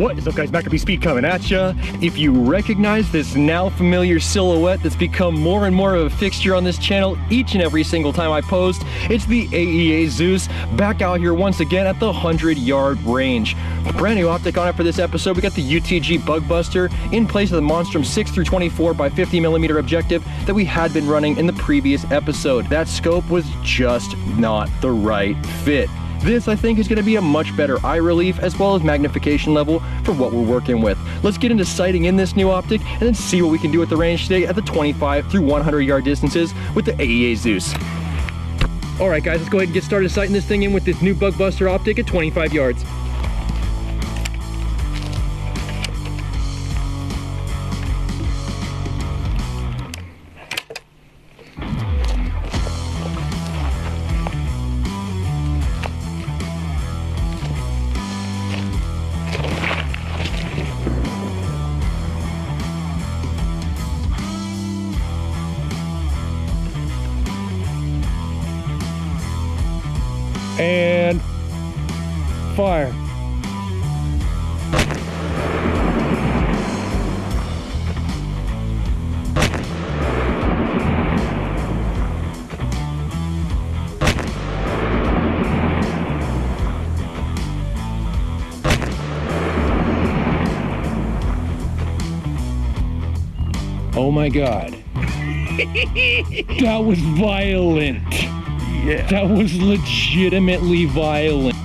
What is up guys, Macabe Speed coming at ya. If you recognize this now familiar silhouette that's become more and more of a fixture on this channel each and every single time I post, it's the AEA Zeus back out here once again at the 100 yard range. Brand new optic on it for this episode. We got the UTG Bug Buster in place of the Monstrum 6 through 24 by 50 millimeter objective that we had been running in the previous episode. That scope was just not the right fit. This, I think, is going to be a much better eye relief as well as magnification level for what we're working with. Let's get into sighting in this new optic and then see what we can do at the range today at the 25 through 100 yard distances with the AEA Zeus. All right, guys, let's go ahead and get started sighting this thing in with this new Bug Buster optic at 25 yards. Oh my god. that was violent. Yeah. That was legitimately violent.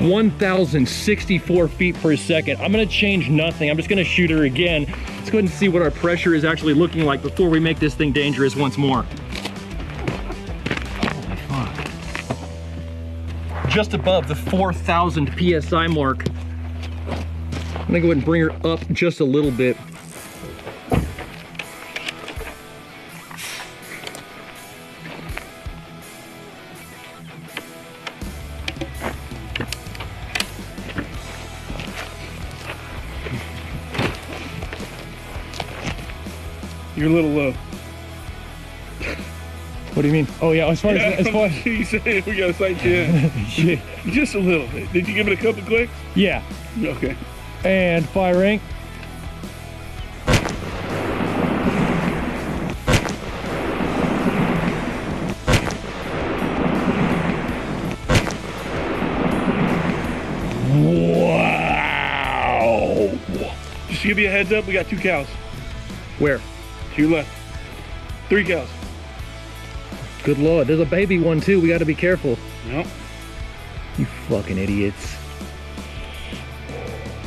1,064 feet per second. I'm gonna change nothing. I'm just gonna shoot her again. Let's go ahead and see what our pressure is actually looking like before we make this thing dangerous once more. Just above the 4,000 PSI mark. I'm gonna go ahead and bring her up just a little bit. What do you mean? Oh yeah, as far as, as far as, you said we got a sight you shit. Just a little bit. Did you give it a couple clicks? Yeah, Okay. and firing. Wow. Just to give you a heads up, we got two cows. Where? To your left. Three cows. Good lord, there's a baby one too. We got to be careful. Yep. You fucking idiots.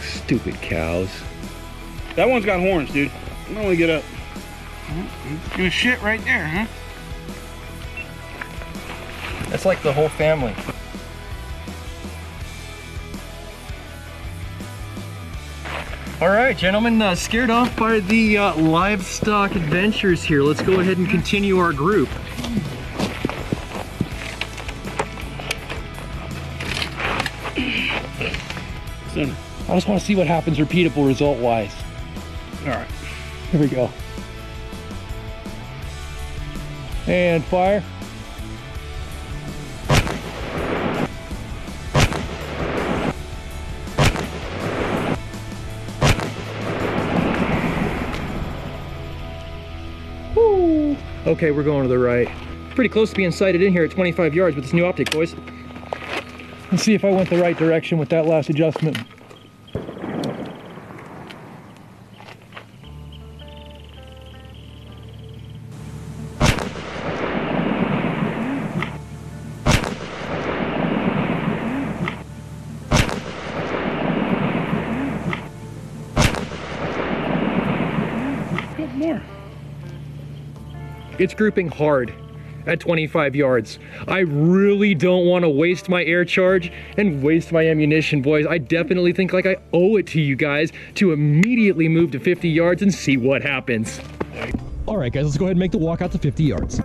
Stupid cows. That one's got horns, dude. I'm gonna get up. Good shit right there, huh? That's like the whole family. All right, gentlemen, uh, scared off by the uh, livestock adventures here. Let's go ahead and continue our group. I just want to see what happens repeatable result wise. All right. Here we go. And fire. Woo. Okay, we're going to the right. Pretty close to being sighted in here at 25 yards with this new optic, boys. Let's see if I went the right direction with that last adjustment. It's grouping hard. at 25 yards. I really don't want to waste my air charge and waste my ammunition, boys. I definitely think like I owe it to you guys to immediately move to 50 yards and see what happens. All right, guys, let's go ahead and make the walk out to 50 yards.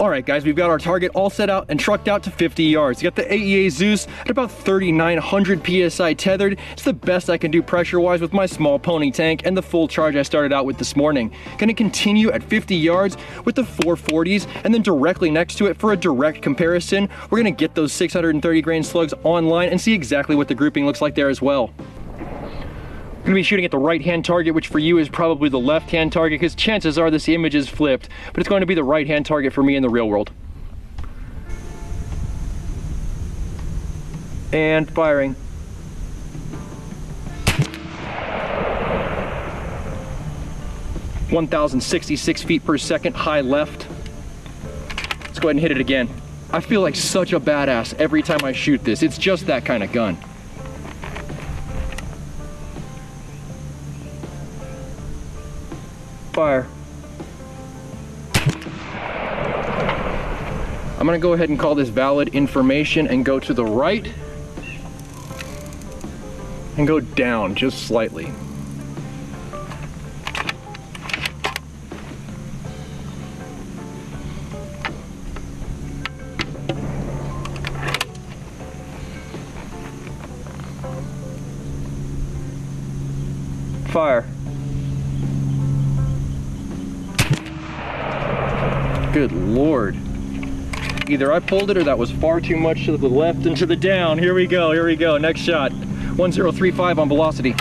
All right, guys, we've got our target all set out and trucked out to 50 yards. Got the AEA Zeus at about 3,900 PSI tethered. It's the best I can do pressure-wise with my small pony tank and the full charge I started out with this morning. Gonna continue at 50 yards with the 440s and then directly next to it for a direct comparison, we're gonna get those 630 grain slugs online and see exactly what the grouping looks like there as well. Gonna be shooting at the right-hand target, which for you is probably the left-hand target, because chances are this image is flipped, but it's going to be the right-hand target for me in the real world. And firing. One thousand sixty-six feet per second, high left. Let's go ahead and hit it again. I feel like such a badass every time I shoot this. It's just that kind of gun. Fire. I'm gonna go ahead and call this valid information and go to the right and go down just slightly. Either I pulled it or that was far too much to the left and to the down. Here we go, here we go. Next shot. 1035 on velocity.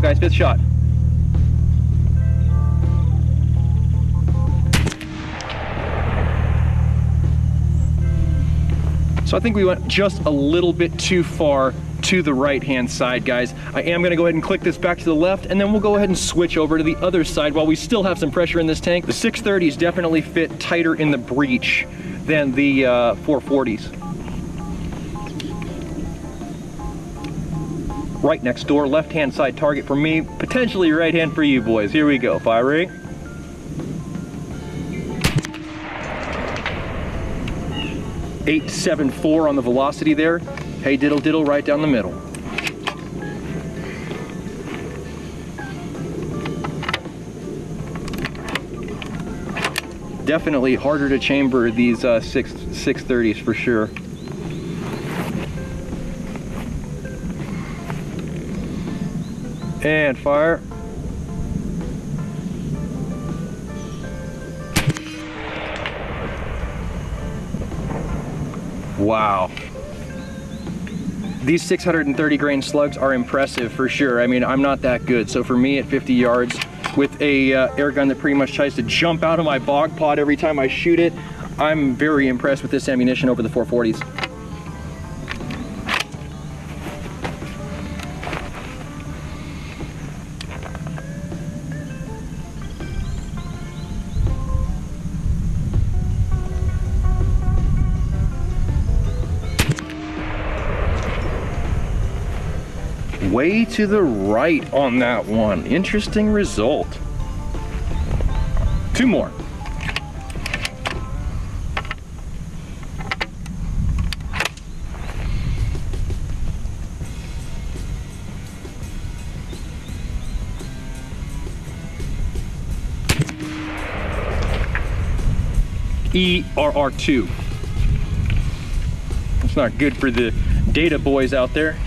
Go, guys. Fifth shot. So I think we went just a little bit too far to the right hand side, guys. I am gonna go ahead and click this back to the left and then we'll go ahead and switch over to the other side while we still have some pressure in this tank. The 630s definitely fit tighter in the breech than the uh, 440s. Right next door, left hand side target for me, potentially right hand for you boys. Here we go, firing. Eight seven four on the velocity there. Hey diddle diddle right down the middle. Definitely harder to chamber these uh, six 630s for sure. And fire. Wow. These 630 grain slugs are impressive for sure. I mean, I'm not that good. So for me at 50 yards with a uh, air gun that pretty much tries to jump out of my bog pod every time I shoot it, I'm very impressed with this ammunition over the 440s. Way to the right on that one. Interesting result. Two more. ERR2. It's not good for the data boys out there.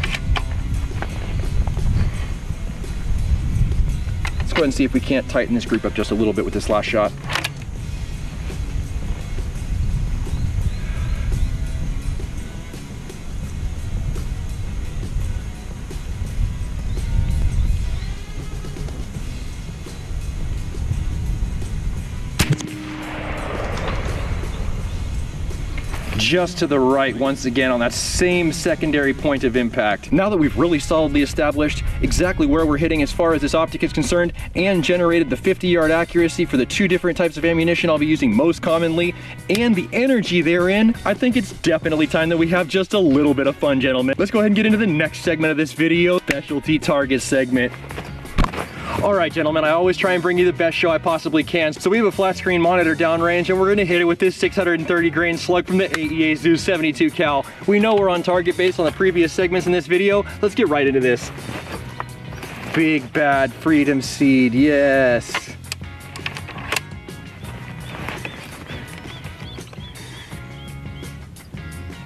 Go and see if we can't tighten this group up just a little bit with this last shot. Just to the right once again on that same secondary point of impact. Now that we've really solidly established exactly where we're hitting as far as this optic is concerned and generated the 50 yard accuracy for the two different types of ammunition I'll be using most commonly and the energy therein, I think it's definitely time that we have just a little bit of fun, gentlemen. Let's go ahead and get into the next segment of this video, specialty target segment. All right, gentlemen, I always try and bring you the best show I possibly can. So we have a flat screen monitor downrange and we're gonna hit it with this 630 grain slug from the AEA Zeus 72 cal. We know we're on target based on the previous segments in this video. Let's get right into this. Big bad freedom seed, yes.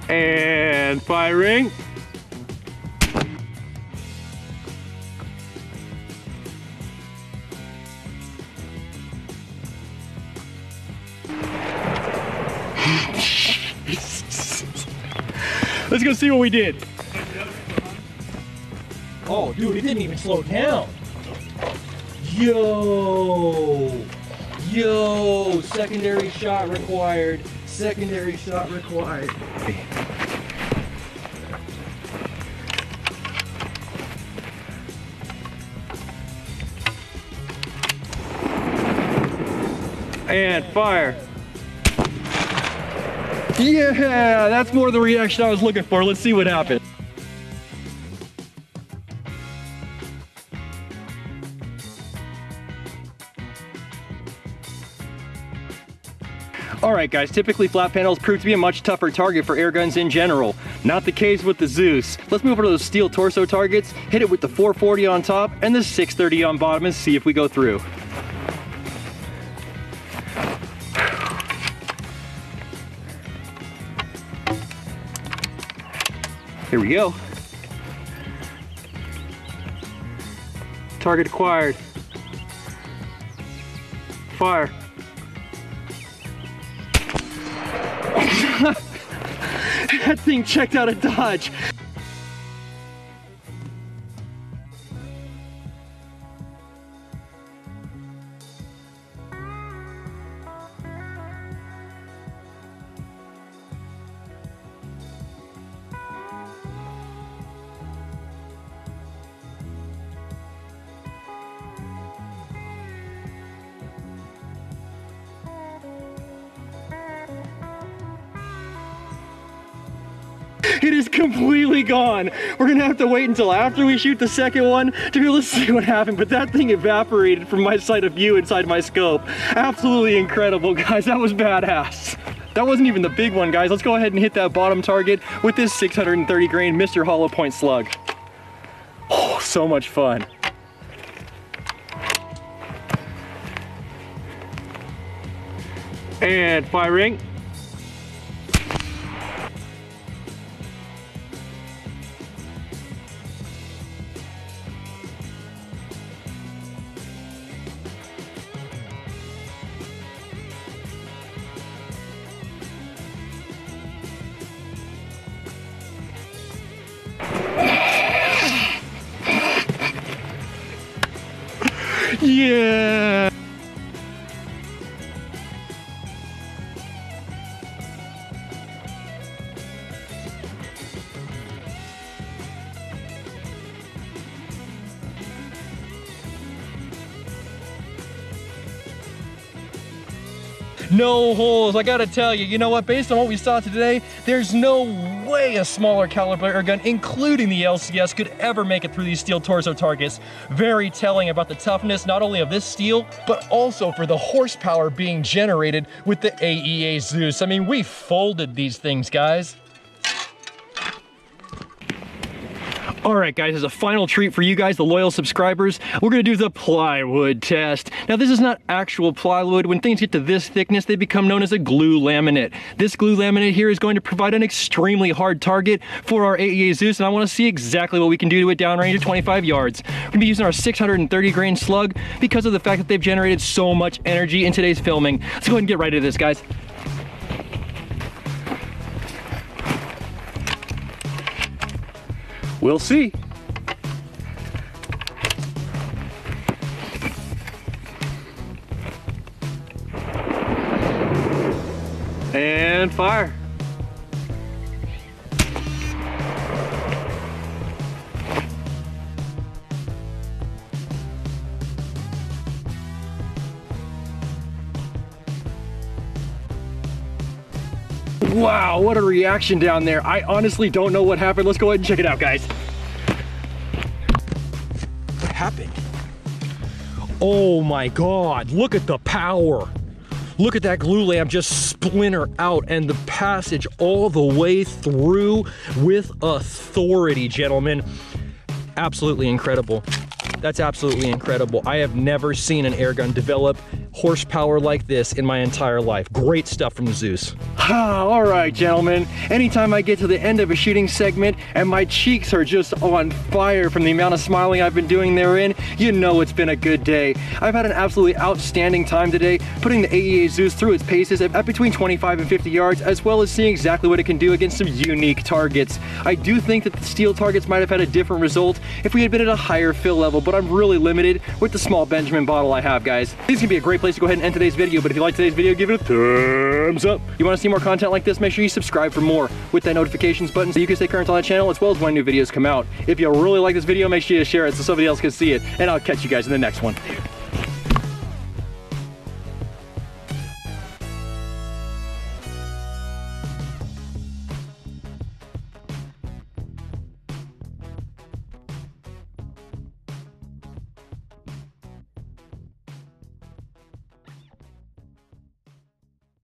And firing. Let's go see what we did. Oh, dude, it didn't even slow down. Yo, yo, secondary shot required. Secondary shot required. And fire. Yeah, that's more the reaction I was looking for. Let's see what happens. Alright guys, typically flat panels prove to be a much tougher target for air guns in general. Not the case with the Zeus. Let's move over to those steel torso targets, hit it with the 440 on top and the 630 on bottom and see if we go through. Here we go. Target acquired. Fire. that thing checked out a dodge. It is completely gone. We're gonna have to wait until after we shoot the second one to be able to see what happened, but that thing evaporated from my sight of view inside my scope. Absolutely incredible, guys. That was badass. That wasn't even the big one, guys. Let's go ahead and hit that bottom target with this 630 grain Mr. Hollow Point slug. Oh, so much fun. And firing. No holes, I gotta tell you, you know what, based on what we saw today, there's no way a smaller caliber air gun, including the LCS, could ever make it through these steel torso targets. Very telling about the toughness, not only of this steel, but also for the horsepower being generated with the AEA Zeus. I mean, we folded these things, guys. All right, guys, as a final treat for you guys, the loyal subscribers, we're gonna do the plywood test. Now, this is not actual plywood. When things get to this thickness, they become known as a glue laminate. This glue laminate here is going to provide an extremely hard target for our AEA Zeus, and I wanna see exactly what we can do to it downrange at 25 yards. We're gonna be using our 630 grain slug because of the fact that they've generated so much energy in today's filming. Let's go ahead and get right into this, guys. We'll see. And fire. Wow, what a reaction down there. I honestly don't know what happened. Let's go ahead and check it out, guys. Oh my God, look at the power. Look at that glulam just splinter out and the passage all the way through with authority, gentlemen. Absolutely incredible. That's absolutely incredible. I have never seen an air gun develop horsepower like this in my entire life. Great stuff from Zeus. All right, gentlemen. Anytime I get to the end of a shooting segment and my cheeks are just on fire from the amount of smiling I've been doing therein, you know it's been a good day. I've had an absolutely outstanding time today, putting the AEA Zeus through its paces at, at between 25 and 50 yards, as well as seeing exactly what it can do against some unique targets. I do think that the steel targets might have had a different result if we had been at a higher fill level, but I'm really limited with the small Benjamin bottle I have, guys. This is gonna be a great place to go ahead and end today's video, but if you like today's video, give it a thumbs up. You wanna see more content like this, make sure you subscribe for more with that notifications button so you can stay current on the channel as well as when new videos come out. If you really like this video, make sure you share it so somebody else can see it, and I'll catch you guys in the next one.